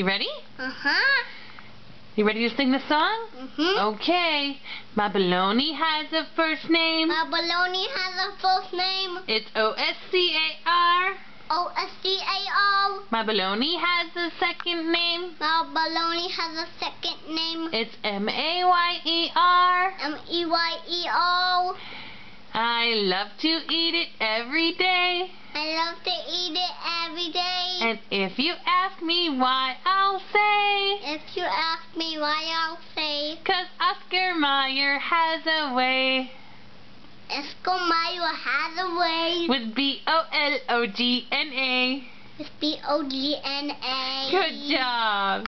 You ready? Uh-huh. You ready to sing the song? Mm-hmm. Okay. My baloney has a first name. My baloney has a first name. It's O-S-C-A-R. O-S-C-A-R. My baloney has a second name. My baloney has a second name. It's M-A-Y-E-R. M-E-Y-E-R. I love to eat it every day. I love to And if you ask me why, I'll say, If you ask me why, I'll say, 'cause Oscar Mayer has a way Oscar Mayer has a way. with B-O-L-O-G-N-A. It's B-O-G-N-A. Good job.